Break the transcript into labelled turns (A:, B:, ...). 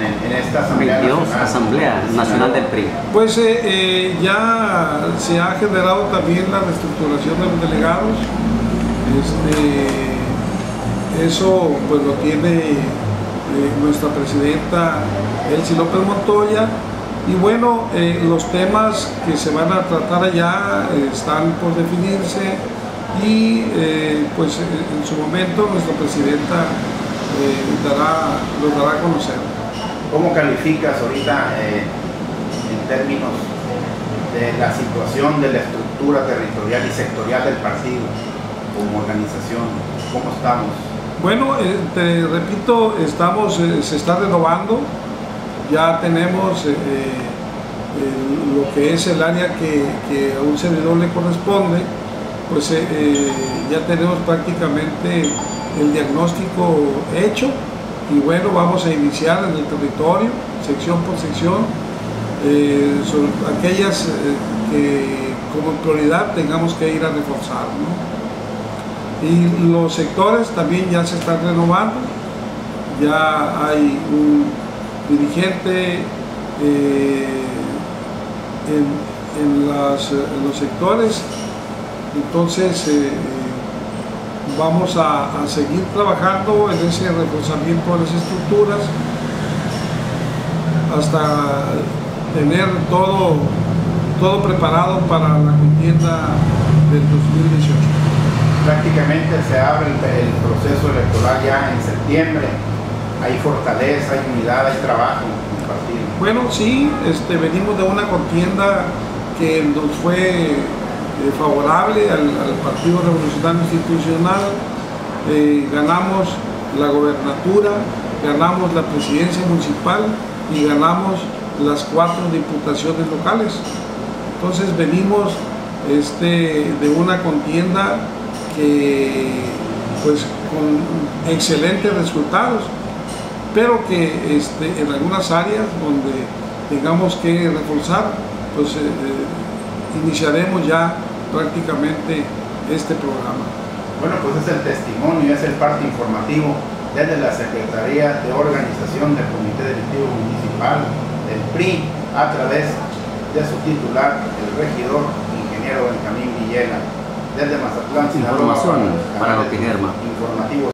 A: en, esta Asamblea
B: 22
A: Nacional?
B: Asamblea Nacional del PRI.
C: Pues eh, eh, ya se ha generado también la reestructuración de los delegados. Este, eso pues lo tiene eh, nuestra presidenta Elsie López Montoya. Y bueno, eh, los temas que se van a tratar allá eh, están por definirse y eh, pues en su momento nuestra presidenta eh, dará, los dará a conocer.
A: ¿Cómo calificas ahorita eh, en términos de la situación de la estructura territorial y sectorial del partido como organización? ¿Cómo estamos?
C: Bueno, eh, te repito, estamos, eh, se está renovando, ya tenemos lo que es el área que, que a un servidor le corresponde, pues ya tenemos prácticamente el diagnóstico hecho y bueno, vamos a iniciar en el territorio, sección por sección, eh, aquellas eh, que como prioridad tengamos que ir a reforzar. Y los sectores también ya se están renovando, ya hay un dirigente eh, en, los sectores, entonces vamos a, a seguir trabajando en ese reforzamiento de las estructuras hasta tener todo, todo preparado para la contienda del 2018.
A: Prácticamente se abre el, el proceso electoral ya en septiembre. Hay fortaleza, hay unidad, hay trabajo en el partido.
C: Bueno, sí, este, venimos de una contienda que nos fue eh, favorable al, Partido Revolucionario Institucional, eh, ganamos la gobernatura, ganamos la presidencia municipal y ganamos las cuatro diputaciones locales. Entonces venimos este, de una contienda que pues con excelentes resultados pero que este, en algunas áreas donde tengamos que reforzar, pues eh, iniciaremos ya prácticamente este programa.
A: Bueno, pues es el testimonio, es el parte informativo desde la Secretaría de Organización del Comité Directivo Municipal del PRI a través de su titular, el regidor ingeniero Benjamín Villela, desde Mazatlán, Sinaloa,
B: Información para
A: canales
B: Notigerma.
A: informativos.